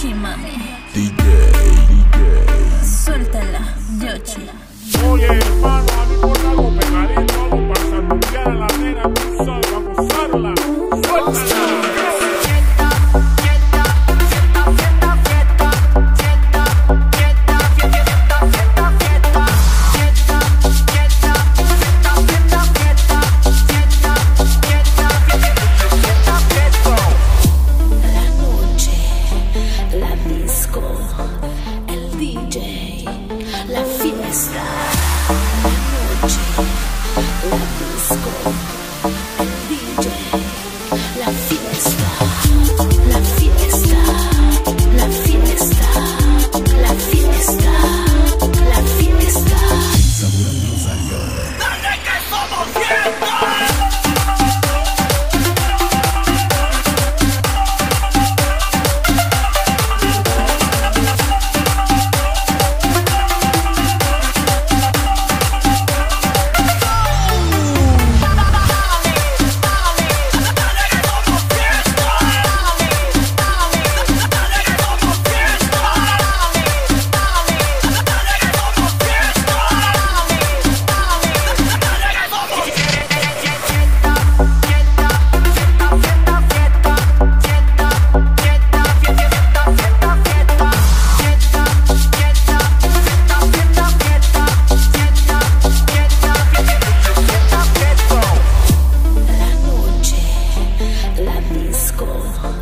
亲们，一。This guy. school.